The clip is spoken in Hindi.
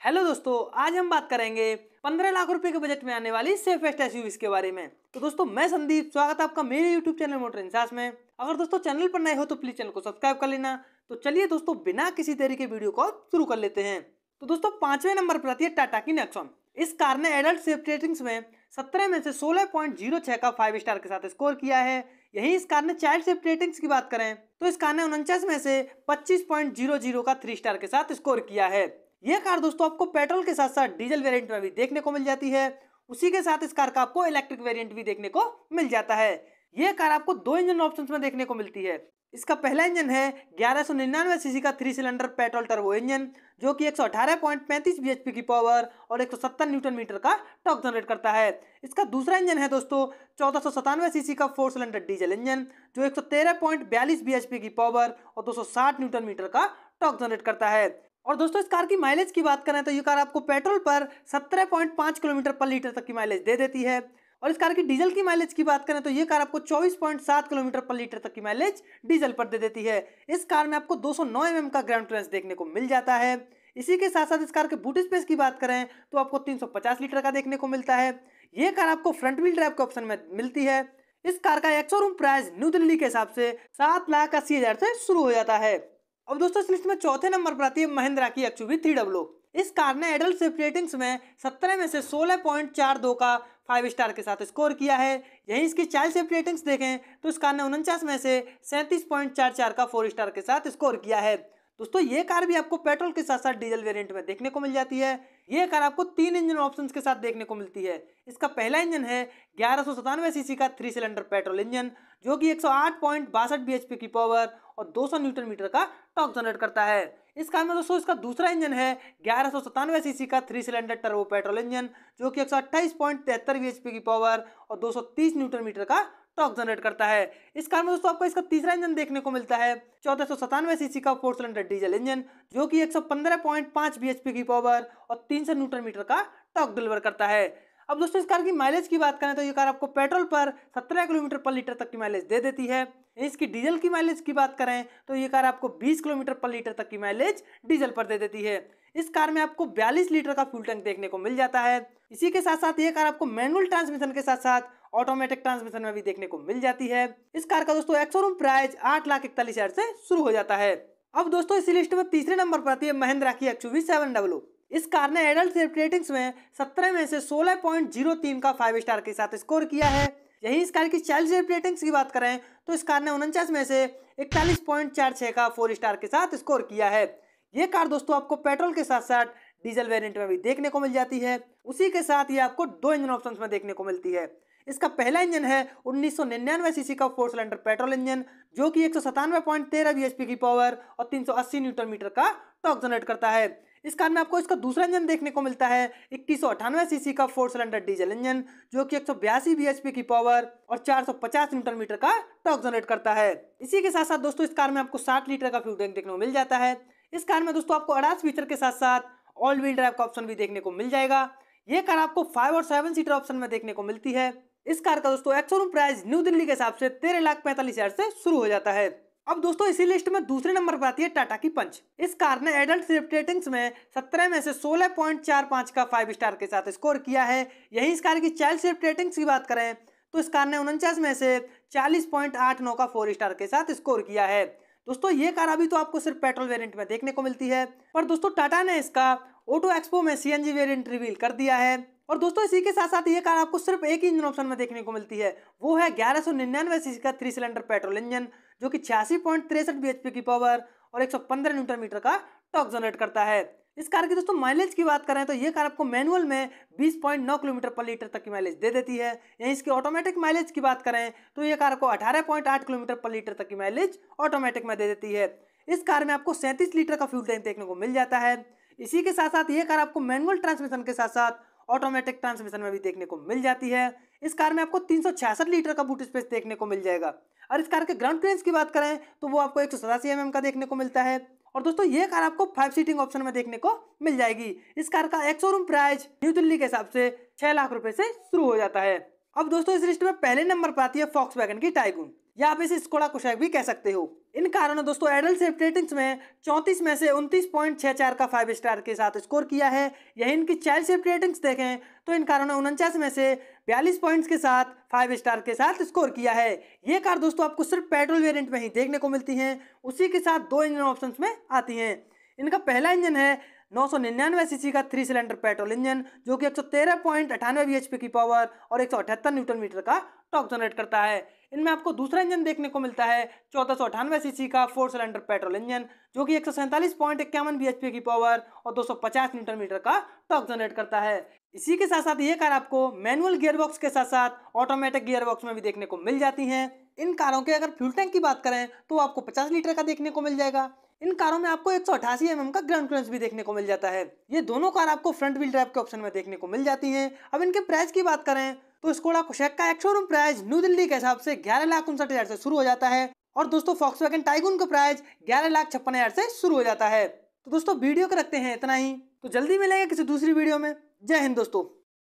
हेलो दोस्तों, आज हम बात करेंगे पंद्रह लाख रुपए के बजट में आने वाली सेफेस्ट एस के बारे में। तो दोस्तों, मैं संदीप, स्वागत है आपका मेरे यूट्यूब चैनल मोटर इंसास में। अगर दोस्तों चैनल पर नए हो तो प्लीज़ चैनल को सब्सक्राइब कर लेना। तो चलिए दोस्तों, बिना किसी देरी के वीडियो को शुरू कर लेते हैं। तो दोस्तों, पाँचवें नंबर पर आती है टाटा की नेक्सॉन इस कार ने एडल्ट सेफ्टी रेटिंग्स में सत्रह में से सोलह पॉइंट ज़ीरो छह का फाइव स्टार के साथ स्कोर किया है। यही इस कार ने चाइल्ड सेफ्टी रेटिंग्स की बात करें तो इस कार ने उनचास में से पच्चीस पॉइंट ज़ीरो ज़ीरो का थ्री स्टार के साथ स्कोर किया है। यह कार दोस्तों आपको पेट्रोल के साथ साथ डीजल वेरिएंट में भी देखने को मिल जाती है। उसी के साथ इस कार का आपको इलेक्ट्रिक वेरिएंट भी देखने को मिल जाता है। ये कार आपको दो इंजन ऑप्शन में देखने को मिलती है। इसका पहला इंजन है ग्यारह सौ निन्यानवे सीसी का three cylinder petrol turbo engine, जो कि एक सौ अठारह पॉइंट पैंतीस बी एच पी की पावर और एक सौ सत्तर न्यूटन मीटर का टॉक जनरेट करता है। इसका दूसरा इंजन है दोस्तों चौदह सौ सतानवे सीसी का फोर सिलेंडर डीजल इंजन, जो एक सौ तेरह पॉइंट बयालीस बी एच पी की पावर और दो सौ साठ न्यूटन मीटर का टॉक जनरेट करता है। और दोस्तों, इस कार की माइलेज की बात करें तो ये कार आपको पेट्रोल पर 17.5 किलोमीटर पर लीटर तक की माइलेज दे देती है। और इस कार की डीजल की माइलेज की बात करें तो ये कार आपको 24.7 किलोमीटर पर लीटर तक की माइलेज डीजल पर दे देती है। इस कार में आपको 209 सौ mm का ग्राउंड क्लियरेंस देखने को मिल जाता है। इसी के साथ साथ इस कार के बूट स्पेस की बात करें तो आपको 350 लीटर का देखने को मिलता है। ये कार आपको फ्रंट व्हील ड्राइव के ऑप्शन में मिलती है। इस कार का एक्सोरूम प्राइस न्यू दिल्ली के हिसाब से सात से शुरू हो जाता है। अब दोस्तों इस लिस्ट में चौथे नंबर पर आती है महिंद्रा की एक्सयूवी थ्री डब्लो। इस कार ने एडल्ट सेफ्टी रेटिंग्स में सत्रह में से सोलह पॉइंट चार दो का फाइव स्टार के साथ स्कोर किया है। यहीं इसकी चाइल्ड सेफ्टी रेटिंग्स देखें तो इस कार ने उनचास में से सैंतीस पॉइंट चार चार का फोर स्टार के साथ स्कोर किया है। दोस्तों, ये कार भी आपको पेट्रोल के साथ साथ डीजल वेरिएंट में देखने को मिल जाती है। ये कार आपको तीन इंजन ऑप्शंस के साथ देखने को मिलती है। इसका पहला इंजन है ग्यारह सौ सतानवे सीसी का थ्री सिलेंडर पेट्रोल इंजन, जो कि एक सौ आठ पॉइंट बासठ बी की पावर और 200 न्यूटन मीटर का टॉक जनरेट करता है। इस कार में दोस्तों, इसका दूसरा इंजन है ग्यारह सौ सतानवे सीसी का three cylinder turbo petrol engine, जो कि एक सौ अट्ठाईस पॉइंट तिहत्तर की पावर और 230 न्यूटन मीटर का टॉक जनरेट करता है। इस कार में दोस्तों आपको इसका तीसरा इंजन देखने को मिलता है, चौदह सौ सतानवे सीसी का फोर सिलेंडर डीजल इंजन जो कि एक सौ पंद्रह पॉइंट पाँच बी की पावर और तीन सौ न्यूटन मीटर का टॉक डिलीवर करता है। अब दोस्तों इस कार की माइलेज की बात करें तो ये कार आपको पेट्रोल पर 17 किलोमीटर पर लीटर तक की माइलेज दे देती है। इसकी डीजल की माइलेज की बात करें तो ये कार आपको 20 किलोमीटर पर लीटर तक की माइलेज डीजल पर दे देती है। इस कार में आपको 42 लीटर का फ्यूल टैंक देखने को मिल जाता है। इसी के साथ साथ ये कार आपको मैनुअल ट्रांसमिशन के साथ साथ ऑटोमेटिक ट्रांसमिशन में भी देखने को मिल जाती है। इस कार का दोस्तों एक्सोरूम प्राइस आठ लाख इकतालीस हज़ार से शुरू हो जाता है। अब दोस्तों इसी लिस्ट में तीसरे नंबर पर आती है महिंद्रा की एक्सयूवी सेवन डब्लो इस कार ने एडल्ट रेटिंग्स में सत्रह में से सोलह पॉइंट ज़ीरो तीन का फाइव स्टार के साथ स्कोर किया है। यही इस कार की चालीस रेटिंग्स की बात करें तो इस कार ने उनचास में से इकतालीस पॉइंट चार छः का फोर स्टार के साथ स्कोर किया है। ये कार दोस्तों आपको पेट्रोल के साथ साथ डीजल वेरिएंट में भी देखने को मिल जाती है। उसी के साथ ये आपको दो इंजन ऑप्शन में देखने को मिलती है। इसका पहला इंजन है उन्नीस सौ निन्यानवे सीसी का फोर सिलेंडर पेट्रोल इंजन, जो कि एक सौ सतानवे तेरह बी की पावर और तीन सौ अस्सी न्यूटन मीटर का टॉक जनरेट करता है। इस कार में आपको इसका दूसरा इंजन देखने को मिलता है इक्कीस सीसी का फोर सिलेंडर डीजल इंजन, जो कि एक बयासी की पावर और 450 न्यूटन मीटर का टॉक जनरेट करता है। इसी के साथ साथ दोस्तों, इस कार में आपको 60 लीटर का फ्यूल टैंक देखने को मिल जाता है। इस कार में दोस्तों, आपको अड़ास फीचर के साथ साथ ऑल व्हील ड्राइव का ऑप्शन भी देखने को मिल जाएगा। ये कार आपको फाइव और सेवन सीटर ऑप्शन में देखने को मिलती है। इस कार का दोस्तों एक्सोरूम प्राइस न्यू दिल्ली के हिसाब से तेरह लाख पैंतालीस हज़ार से शुरू हो जाता है। अब दोस्तों इसी लिस्ट में दूसरे नंबर पर आती है टाटा की पंच इस कार ने एडल्ट रेटिंग्स में 17 में से 16.45 का फाइव स्टार के साथ स्कोर किया है। यही इस कार की चाइल्ड सेफ्टी रेटिंग्स की बात करें तो इस कार ने उनचास में से 40.89 का फोर स्टार के साथ स्कोर किया है। दोस्तों, ये कार अभी तो आपको सिर्फ़ पेट्रोल वेरिएंट में देखने को मिलती है। पर दोस्तों, टाटा ने इसका ऑटो एक्सपो में सीएनजी वेरिएंट रिवील कर दिया है। और दोस्तों, इसी के साथ साथ ये कार आपको सिर्फ़ एक इंजन ऑप्शन में देखने को मिलती है। वो है ग्यारह सौ निन्यानवे सीसी का थ्री सिलेंडर पेट्रोल इंजन जो कि छियासी पॉइंट तिरसठ बी की पावर और एक सौ पंद्रह न्यूटन मीटर का टॉक जनरेट करता है। इस कार की दोस्तों माइलेज की बात करें तो ये कार आपको मैनुअल में 20.9 किलोमीटर पर लीटर तक की माइलेज दे देती है। यहीं इसकी ऑटोमेटिक माइलेज की बात करें तो ये कार आपको 18.8 किलोमीटर पर लीटर तक की माइलेज ऑटोमेटिक में दे देती है। इस कार में आपको सैंतीस लीटर का फ्यूल टैंक देखने को मिल जाता है। इसी के साथ साथ ये कार आपको मैनुअल ट्रांसमिशन के साथ साथ ऑटोमेटिक ट्रांसमिशन में भी देखने को मिल जाती है। इस कार में आपको तीन सौ छियासठ लीटर का बूट स्पेस देखने को मिल जाएगा। और इस कार के ग्राउंड क्लियरेंस की बात करें तो वो आपको एक सौ का देखने को मिलता है। और दोस्तों, ये कार आपको फाइव सीटिंग ऑप्शन में देखने को मिल जाएगी। इस कार का एक शोरूम प्राइस न्यू दिल्ली के हिसाब से छह लाख रुपए से शुरू हो जाता है। अब दोस्तों, इस लिस्ट में पहले नंबर पर आती है फॉक्स वैगन की टाइगुन या आप इसे स्कोड़ा कुशैक भी कह सकते हो। इन कारों ने दोस्तों एडल सेफ्टी रेटिंग्स में चौंतीस में से उनतीस पॉइंट छह चार का फाइव स्टार के साथ स्कोर किया है। यही इनकी चाइल्ड सेफ्टी रेटिंग्स देखें तो इन कारों ने उनचास में से बयालीस पॉइंट्स के साथ फाइव स्टार के साथ स्कोर किया है। ये कार दोस्तों आपको सिर्फ़ पेट्रोल वेरिएंट में ही देखने को मिलती हैं। उसी के साथ दो इंजन ऑप्शंस में आती हैं। इनका पहला इंजन है नौ सौ निन्यानवे सीसी का थ्री सिलेंडर पेट्रोल इंजन जो कि एक सौ तेरह पॉइंट अठानवे बी की पावर और एक सौ अठहत्तर न्यूटन मीटर का टॉक जनरेट करता है। इनमें आपको दूसरा इंजन देखने को मिलता है, चौदह सौ अठानवे सीसी का फोर सिलेंडर पेट्रोल इंजन जो कि एक सौ सैंतालीस पॉइंट इक्यावन बी की पावर और दो सौ पचास न्यूटन मीटर का टॉक जनरेट करता है। इसी के साथ साथ ये कार आपको मैनुअल गियरबॉक्स के साथ साथ ऑटोमेटिक गियरबॉक्स में भी देखने को मिल जाती हैं। इन कारों के अगर फ्यूल टैंक की बात करें तो आपको 50 लीटर का देखने को मिल जाएगा। इन कारों में आपको एक सौ अठासी एम का ग्राउंड क्लियरेंस भी देखने को मिल जाता है। ये दोनों कार आपको फ्रंट व्हील ड्राइव के ऑप्शन में देखने को मिल जाती हैं। अब इनके प्राइस की बात करें तो स्कोडा कुशैक का एक शोरूम प्राइस न्यू दिल्ली के हिसाब से ग्यारह लाख उनसठ हज़ार से शुरू हो जाता है। और दोस्तों फॉक्स वैगन टाइगुन का प्राइस ग्यारह लाख छप्पन हज़ार से शुरू हो जाता है। तो दोस्तों, वीडियो को रखते हैं इतना ही। तो जल्दी मिलेगा किसी दूसरी वीडियो में। जय हिंद दोस्तों।